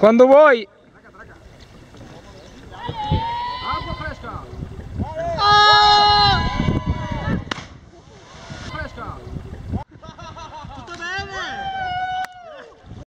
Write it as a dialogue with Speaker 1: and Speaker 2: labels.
Speaker 1: Quando vuoi.